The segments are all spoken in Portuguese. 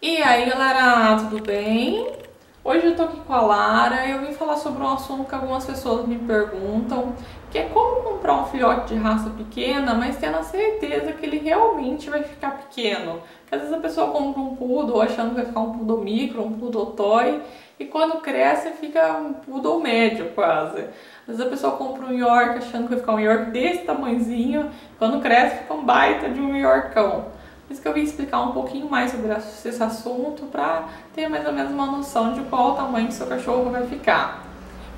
E aí galera, tudo bem? Hoje eu tô aqui com a Lara e eu vim falar sobre um assunto que algumas pessoas me perguntam, que é como comprar um filhote de raça pequena, mas tendo a certeza que ele realmente vai ficar pequeno. Porque às vezes a pessoa compra um poodle achando que vai ficar um poodle micro, um poodle toy, e quando cresce fica um poodle médio quase. Às vezes a pessoa compra um York achando que vai ficar um York desse tamanhozinho, quando cresce fica um baita de um Yorkão. Por isso que eu vim explicar um pouquinho mais sobre esse assunto para ter mais ou menos uma noção de qual o tamanho que seu cachorro vai ficar.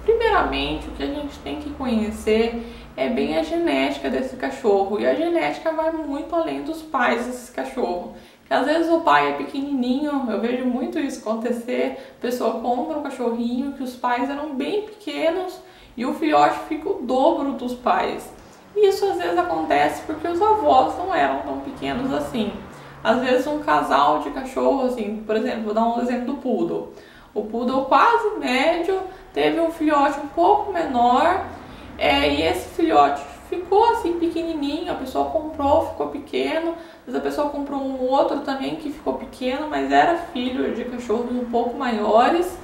Primeiramente, o que a gente tem que conhecer é bem a genética desse cachorro. E a genética vai muito além dos pais desse cachorro. Que às vezes o pai é pequenininho, eu vejo muito isso acontecer. A pessoa compra um cachorrinho que os pais eram bem pequenos e o filhote fica o dobro dos pais. Isso às vezes acontece porque os avós não eram tão pequenos assim. Às vezes um casal de cachorro, assim, por exemplo, vou dar um exemplo do poodle. O poodle quase médio teve um filhote um pouco menor é, e esse filhote ficou assim pequenininho, a pessoa comprou, ficou pequeno, mas a pessoa comprou um outro também que ficou pequeno, mas era filho de cachorros um pouco maiores.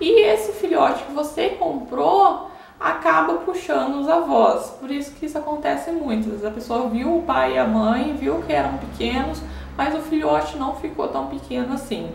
E esse filhote que você comprou acaba puxando os avós. Por isso que isso acontece muito. Às vezes a pessoa viu o pai e a mãe, viu que eram pequenos, mas o filhote não ficou tão pequeno assim.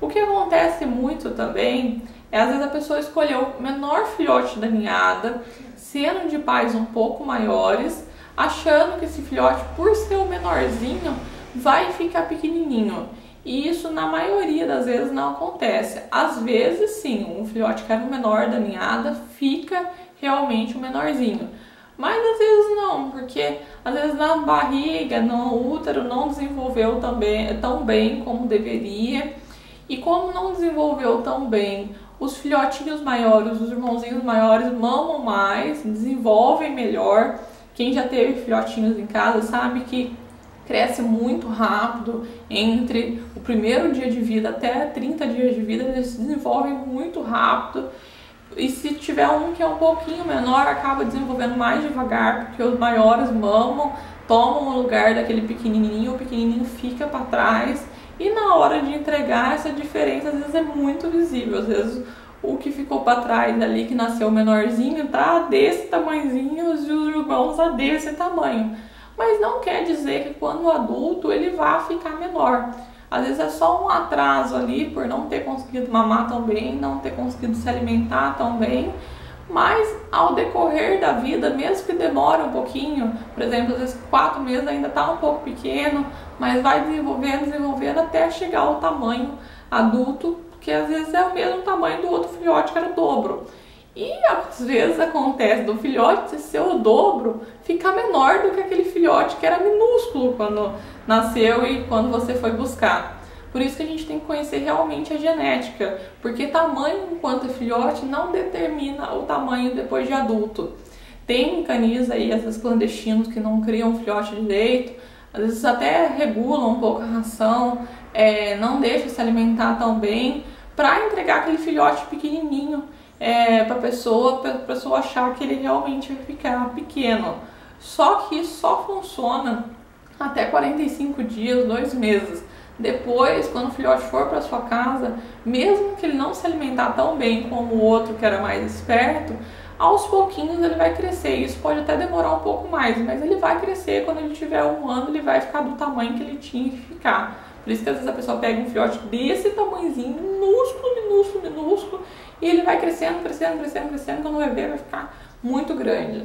O que acontece muito também é às vezes a pessoa escolheu o menor filhote da ninhada, sendo de pais um pouco maiores, achando que esse filhote, por ser o menorzinho, vai ficar pequenininho. E isso na maioria das vezes não acontece. Às vezes sim, um filhote que era o menor da ninhada fica realmente o menorzinho. Mas às vezes não, porque às vezes na barriga, no útero não desenvolveu também tão bem como deveria. E como não desenvolveu tão bem, os filhotinhos maiores, os irmãozinhos maiores mamam mais, desenvolvem melhor. Quem já teve filhotinhos em casa sabe que cresce muito rápido, entre o primeiro dia de vida até 30 dias de vida, eles se desenvolvem muito rápido. E se tiver um que é um pouquinho menor, acaba desenvolvendo mais devagar, porque os maiores mamam, tomam o lugar daquele pequenininho, o pequenininho fica para trás. E na hora de entregar, essa diferença às vezes é muito visível. Às vezes o que ficou para trás ali, que nasceu menorzinho, tá desse tamanhozinho e os irmãos a desse tamanho mas não quer dizer que quando adulto ele vá ficar menor. Às vezes é só um atraso ali por não ter conseguido mamar tão bem, não ter conseguido se alimentar tão bem, mas ao decorrer da vida, mesmo que demore um pouquinho, por exemplo, às vezes quatro meses ainda está um pouco pequeno, mas vai desenvolvendo, desenvolvendo até chegar ao tamanho adulto, que às vezes é o mesmo tamanho do outro filhote que era o dobro. E às vezes acontece do filhote ser o dobro, ficar menor do que aquele filhote que era minúsculo quando nasceu e quando você foi buscar. Por isso que a gente tem que conhecer realmente a genética, porque tamanho enquanto filhote não determina o tamanho depois de adulto. Tem canis aí, às vezes clandestinos, que não criam filhote direito, às vezes até regulam um pouco a ração, é, não deixam se alimentar tão bem, para entregar aquele filhote pequenininho é, para a pessoa, para pessoa achar que ele realmente vai ficar pequeno. Só que isso só funciona até 45 dias, dois meses. Depois, quando o filhote for para sua casa, mesmo que ele não se alimentar tão bem como o outro que era mais esperto, aos pouquinhos ele vai crescer. Isso pode até demorar um pouco mais, mas ele vai crescer. Quando ele tiver um ano, ele vai ficar do tamanho que ele tinha que ficar. Por isso que às vezes a pessoa pega um filhote desse tamanhozinho, minúsculo, minúsculo, minúsculo, e ele vai crescendo, crescendo, crescendo, crescendo, quando vai ver vai ficar muito grande.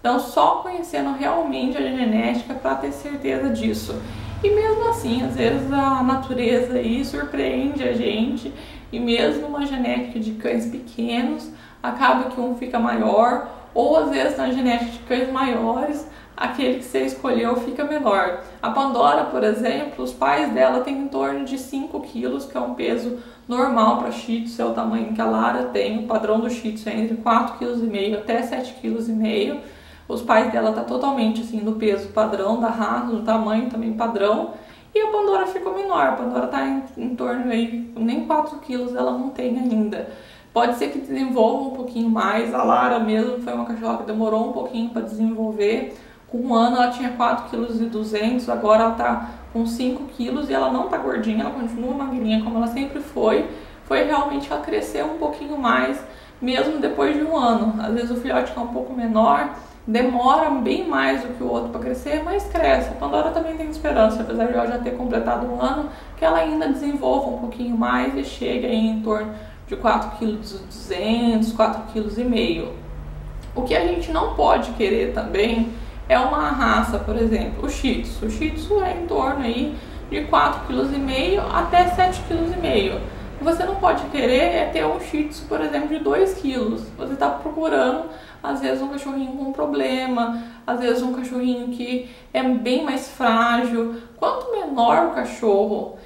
Então, só conhecendo realmente a genética para ter certeza disso. E mesmo assim, às vezes a natureza aí surpreende a gente, e mesmo uma genética de cães pequenos, acaba que um fica maior, ou às vezes na genética de cães maiores, aquele que você escolheu fica menor. A Pandora, por exemplo, os pais dela têm em torno de 5 quilos, que é um peso normal para Shih Tzu, é o tamanho que a Lara tem. O padrão do Shih Tzu é entre 4,5 kg até 7,5 kg. Os pais dela tá totalmente assim no peso padrão da raça, no tamanho também padrão. E a Pandora ficou menor. A Pandora tá em, em torno aí, nem 4 quilos ela não tem ainda. Pode ser que desenvolva um pouquinho mais. A Lara mesmo foi uma cachorra que demorou um pouquinho para desenvolver. Com um ano ela tinha 4,2 kg, agora ela está com 5 quilos e ela não tá gordinha, ela continua magrinha como ela sempre foi, foi realmente ela crescer um pouquinho mais, mesmo depois de um ano. Às vezes o filhote é um pouco menor, demora bem mais do que o outro para crescer, mas cresce. A Pandora também tem esperança, apesar de ela já ter completado um ano, que ela ainda desenvolva um pouquinho mais e chegue aí em torno de 4,2 kg, 4,5 kg. O que a gente não pode querer também é uma raça, por exemplo, o Shih Tzu. O Shih Tzu é em torno aí de 4,5 kg até 7,5 kg. Você não pode querer é ter um Shih Tzu, por exemplo, de 2 kg. Você está procurando, às vezes, um cachorrinho com problema, às vezes um cachorrinho que é bem mais frágil. Quanto menor o cachorro,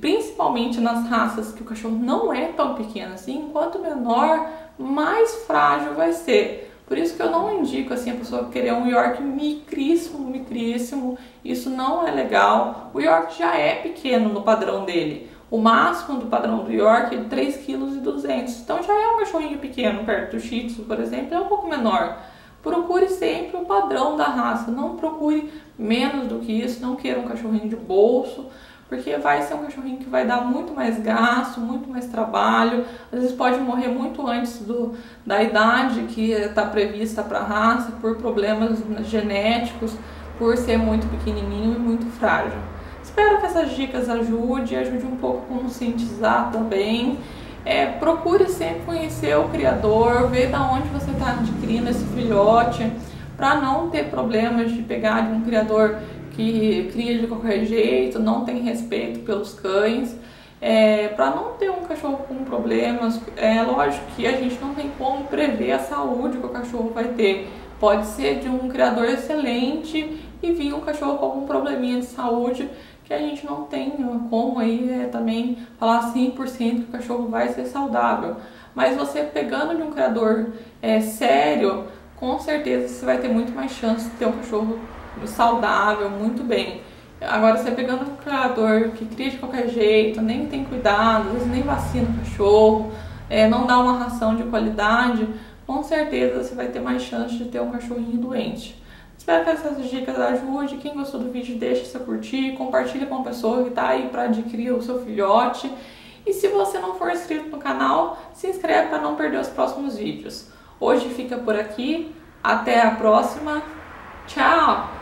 principalmente nas raças que o cachorro não é tão pequeno assim, quanto menor, mais frágil vai ser. Por isso que eu não indico assim a pessoa querer um York micríssimo, micríssimo. Isso não é legal. O York já é pequeno no padrão dele. O máximo do padrão do York é 3,2 kg. Então já é um cachorrinho pequeno, perto do Shih Tzu, por exemplo, é um pouco menor. Procure sempre o padrão da raça, não procure menos do que isso, não queira um cachorrinho de bolso porque vai ser um cachorrinho que vai dar muito mais gasto, muito mais trabalho, às vezes pode morrer muito antes do, da idade que está prevista para a raça, por problemas genéticos, por ser muito pequenininho e muito frágil. Espero que essas dicas ajudem, ajude um pouco a conscientizar também. É, procure sempre conhecer o criador, ver da onde você está adquirindo esse filhote, para não ter problemas de pegar de um criador que cria de qualquer jeito, não tem respeito pelos cães. É, para não ter um cachorro com problemas, é lógico que a gente não tem como prever a saúde que o cachorro vai ter. Pode ser de um criador excelente e vir um cachorro com algum probleminha de saúde que a gente não tem como aí é, também falar 100% que o cachorro vai ser saudável. Mas você pegando de um criador é, sério, com certeza você vai ter muito mais chance de ter um cachorro saudável, muito bem. Agora, você pegando um criador que cria de qualquer jeito, nem tem cuidado, às vezes nem vacina o cachorro, é, não dá uma ração de qualidade, com certeza você vai ter mais chance de ter um cachorrinho doente. Espero que essas dicas ajudem. Quem gostou do vídeo, deixa seu curtir, compartilha com a pessoa que está aí para adquirir o seu filhote. E se você não for inscrito no canal, se inscreve para não perder os próximos vídeos. Hoje fica por aqui. Até a próxima. Tchau!